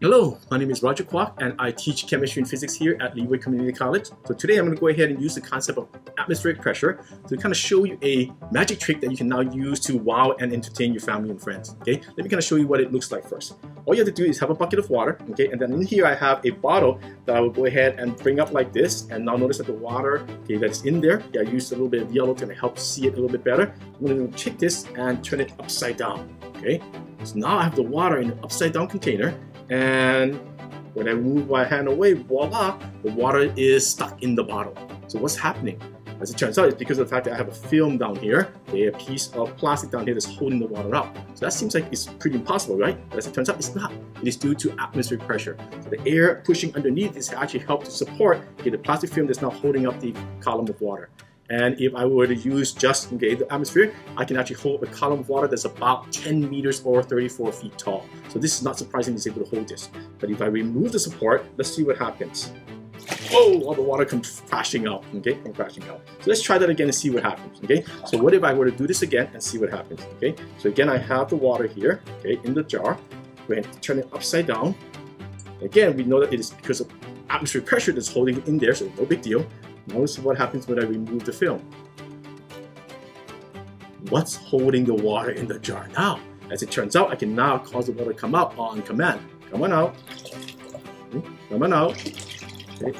Hello, my name is Roger Kwok and I teach chemistry and physics here at Leeward Community College. So today I'm going to go ahead and use the concept of atmospheric pressure to kind of show you a magic trick that you can now use to wow and entertain your family and friends. Okay, let me kind of show you what it looks like first. All you have to do is have a bucket of water, okay, and then in here I have a bottle that I will go ahead and bring up like this. And now notice that the water, okay, that's in there, I used a little bit of yellow to kind of help see it a little bit better. I'm going to take this and turn it upside down, okay. So now I have the water in an upside down container and when I move my hand away, voila, the water is stuck in the bottle. So what's happening? As it turns out, it's because of the fact that I have a film down here, a piece of plastic down here that's holding the water up. So that seems like it's pretty impossible, right? But as it turns out, it's not. It is due to atmospheric pressure. So the air pushing underneath is actually helped to support okay, the plastic film that's now holding up the column of water. And if I were to use just okay, the atmosphere, I can actually hold a column of water that's about 10 meters or 34 feet tall. So this is not surprising it's able to hold this. But if I remove the support, let's see what happens. Whoa, all the water comes crashing out, okay, come crashing out. So let's try that again and see what happens, okay? So what if I were to do this again and see what happens, okay? So again, I have the water here, okay, in the jar. We're going to turn it upside down. Again, we know that it is because of atmospheric pressure that's holding it in there, so no big deal. Notice what happens when I remove the film. What's holding the water in the jar now? As it turns out, I can now cause the water to come out on command. Come on out. Hmm? Come on out.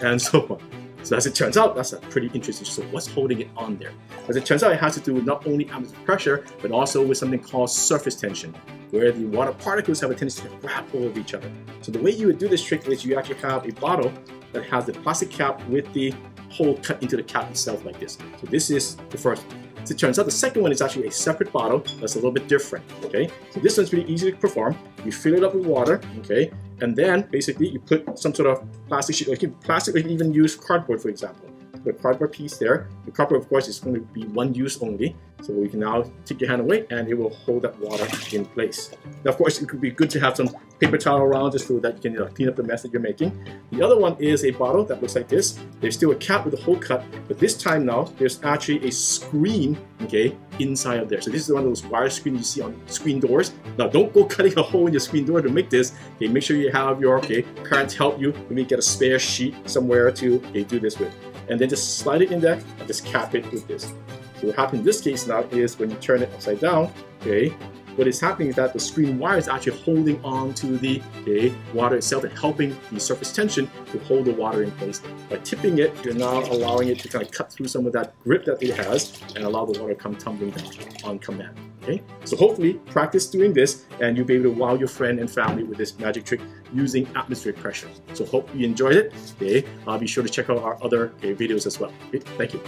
And so on. So as it turns out, that's a pretty interesting. So what's holding it on there? As it turns out, it has to do with not only atmospheric pressure, but also with something called surface tension, where the water particles have a tendency to grab hold of each other. So the way you would do this trick is you actually have a bottle that has the plastic cap with the hole cut into the cap itself like this. So this is the first it turns out, the second one is actually a separate bottle that's a little bit different, okay? So this one's pretty easy to perform. You fill it up with water, okay? And then basically you put some sort of plastic sheet, like plastic, or you can even use cardboard, for example the cardboard piece there. The cardboard, of course, is going to be one use only. So you can now take your hand away and it will hold that water in place. Now, of course, it could be good to have some paper towel around just so that you can you know, clean up the mess that you're making. The other one is a bottle that looks like this. There's still a cap with a hole cut, but this time now, there's actually a screen, okay, inside of there. So this is one of those wire screens you see on screen doors. Now, don't go cutting a hole in your screen door to make this. Okay, make sure you have your okay, parents help you. Maybe get a spare sheet somewhere to okay, do this with and then just slide it in there and just cap it with this. So what happens in this case now is when you turn it upside down, okay, what is happening is that the screen wire is actually holding on to the okay, water itself and helping the surface tension to hold the water in place. By tipping it, you're now allowing it to kind of cut through some of that grip that it has and allow the water to come tumbling down on command. Okay, so hopefully practice doing this and you'll be able to wow your friend and family with this magic trick using atmospheric pressure. So hope you enjoyed it. Okay, I'll be sure to check out our other okay, videos as well. Okay, thank you.